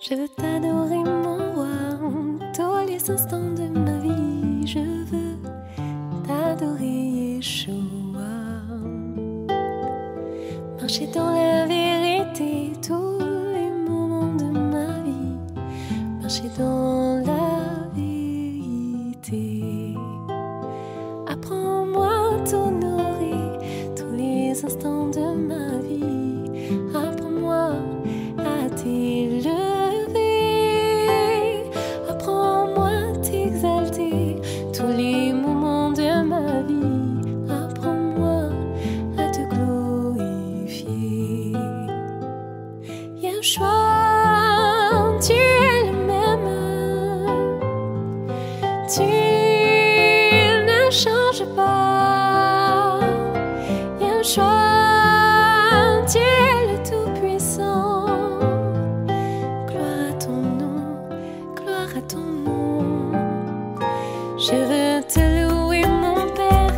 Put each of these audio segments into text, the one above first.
Je veux t'adorer, mon roi, tous les instants de ma vie. Je veux t'adorer, Yeshua. Marcher dans la vérité tous les moments de ma vie. Marcher dans la vérité. Apprends-moi à t'honorer tous les instants Je veux te louer, mon Père,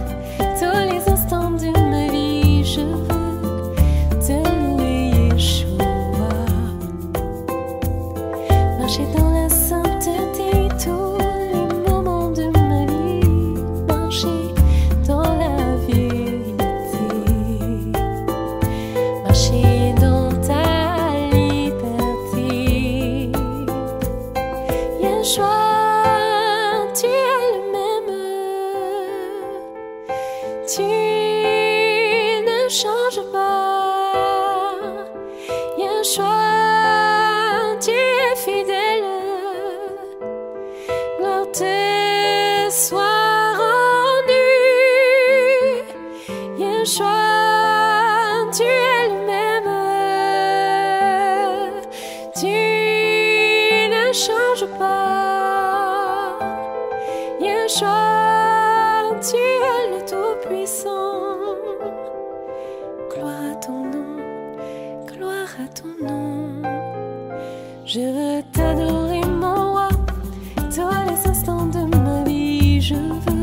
tous les instants de ma vie. Je veux te louer, Yeshua. Marcher dans la sainteté Yeshua, tu es le Tout-Puissant. Gloire à ton nom, gloire à ton nom. Je veux t'adorer, mon roi, tous les instants de ma vie. Je veux